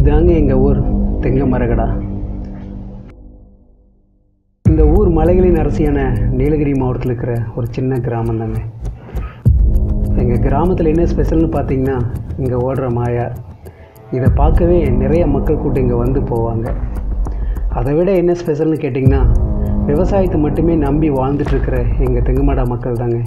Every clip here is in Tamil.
இதாங்க எங்கள் ஊர் தெங்க மரகடா. இந்த ஊர் மலைகளின் அரசியான நீலகிரி மாவட்டத்தில் இருக்கிற ஒரு சின்ன கிராமம் தாங்க. எங்கள் கிராமத்தில் என்ன ஸ்பெஷல்னு பார்த்தீங்கன்னா இங்கே ஓடுற மாயா. இதை பார்க்கவே நிறைய மக்கள் கூட்டம் இங்கே வந்து போவாங்க. அதை விட என்ன ஸ்பெஷல்னு கேட்டிங்கன்னா விவசாயத்தை மட்டுமே நம்பி வாழ்ந்துட்டுருக்கிற எங்கள் தெங்குமாடா மக்கள் தாங்க.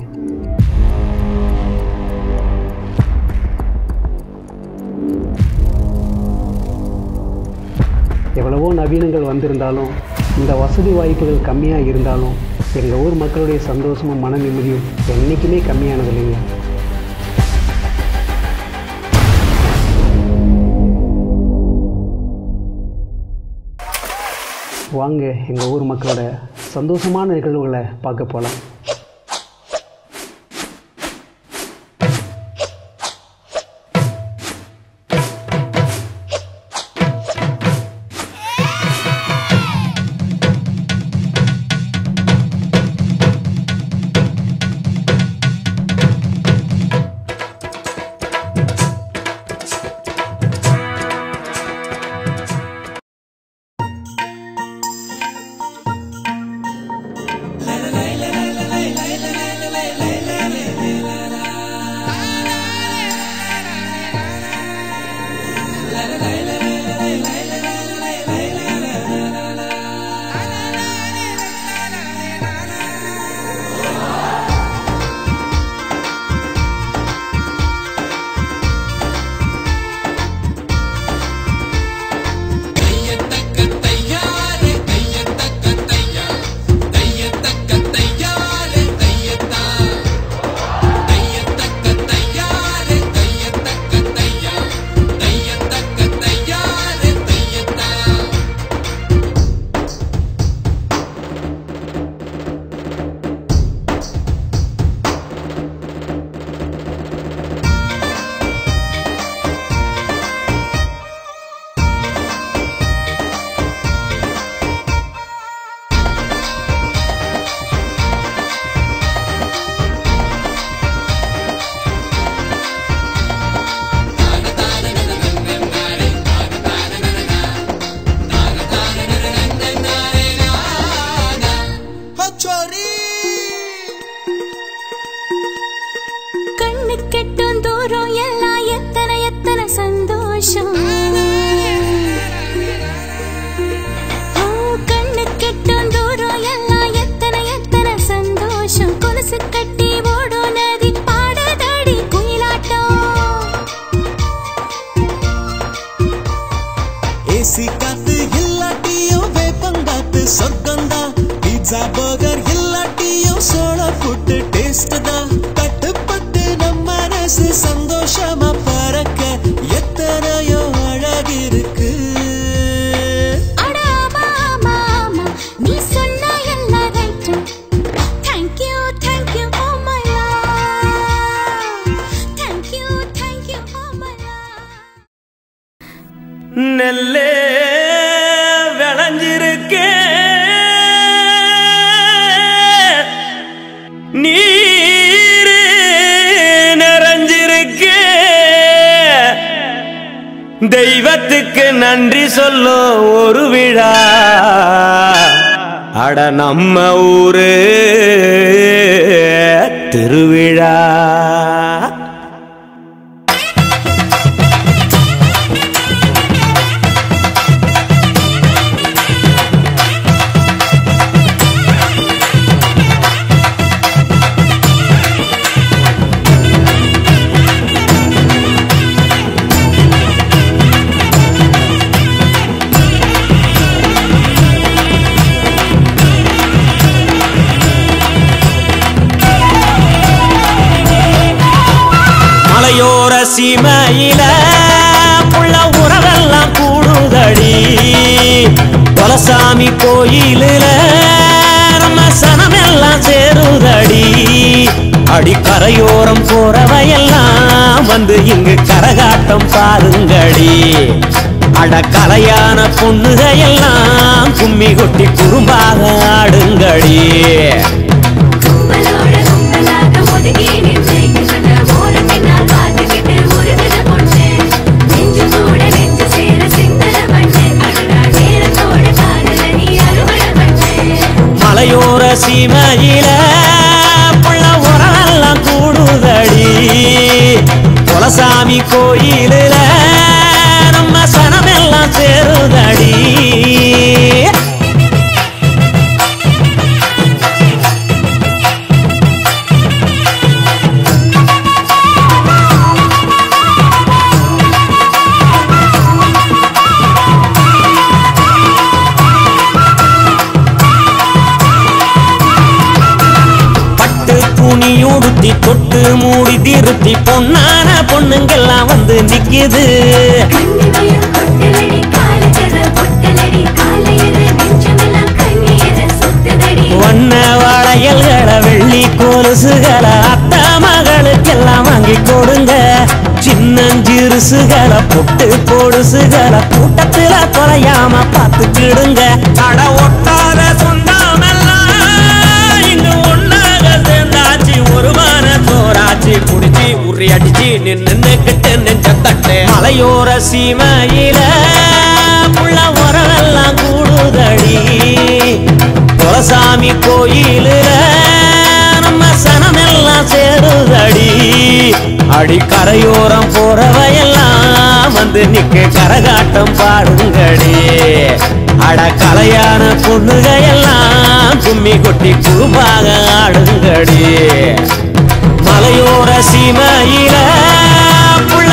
எவ்வளவோ நவீனங்கள் வந்திருந்தாலும் இந்த வசதி வாய்ப்புகள் கம்மியாக இருந்தாலும் எங்கள் ஊர் மக்களுடைய சந்தோஷமும் மன நிம்மதியும் என்றைக்குமே கம்மியானது இல்லைங்க வாங்க எங்கள் ஊர் மக்களோட சந்தோஷமான நிகழ்வுகளை பார்க்க போகலாம். நெல்லே விளைஞ்சிருக்கே. நீர் நிறைஞ்சிருக்கே. தெய்வத்துக்கு நன்றி சொல்லும் ஒரு விழா. அட நம்ம ஊரு திருவிழா. சீமையில புள்ள உறவெல்லாம் கூடுதடி. தொலசாமி கோயிலில் நம்ம சனமெல்லாம் சேருதடி. அடி கரையோரம் போறவையெல்லாம் வந்து இங்கு கரகாட்டம் பாருங்கடி. அட கலையான பொண்ணுகையெல்லாம் கும்மி கொட்டி குறும்பாக ஆடுங்கடி. கோயிலில் மூடி திருத்தி பொன்னான பொண்ணுங்கெல்லாம் வந்து நிக்குது. வண்ண வளையல்களை வெள்ளி கொலுசுகளை அத்த மகளுக்கெல்லாம் வாங்கி கொடுங்க. சின்னஞ்சிறுசுகளை புட்டு பொடுசுகளை கூட்டத்துல குறையாம பார்த்துக்கிடுங்க. அட ஒட்டாத சொந்தமெல்லாம் குடிச்சு அடிச்சு நின்னு கிட்டு நெஞ்ச தட்டு. மலையோர சீமையில புள்ள உரவெல்லாம் கூடுதடி. குலசாமி கோயிலில் நம்ம சனமெல்லாம் சேருதடி. அடி கரையோரம் போறவையெல்லாம் வந்து நிக்க கரகாட்டம் பாடுங்கடி அட கலையான பொண்ணுகையெல்லாம் கும்மி கொட்டி குறும்பாக ஆடுங்கடி. மலையோர சீமையில புள்ள